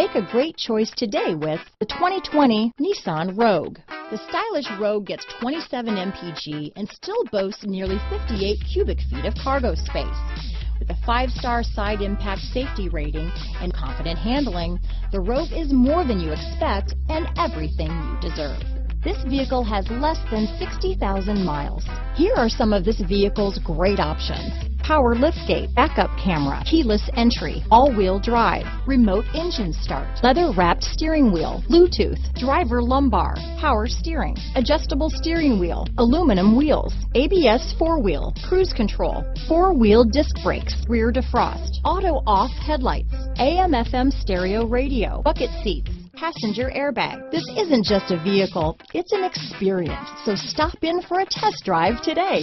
Make a great choice today with the 2020 Nissan Rogue. The stylish Rogue gets 27 mpg and still boasts nearly 58 cubic feet of cargo space. With a five-star side impact safety rating and confident handling, the Rogue is more than you expect and everything you deserve. This vehicle has less than 60,000 miles. Here are some of this vehicle's great options. Power liftgate, backup camera, keyless entry, all-wheel drive, remote engine start, leather-wrapped steering wheel, Bluetooth, driver lumbar, power steering, adjustable steering wheel, aluminum wheels, ABS four-wheel, cruise control, four-wheel disc brakes, rear defrost, auto-off headlights, AM-FM stereo radio, bucket seats, passenger airbag. This isn't just a vehicle, it's an experience. So stop in for a test drive today.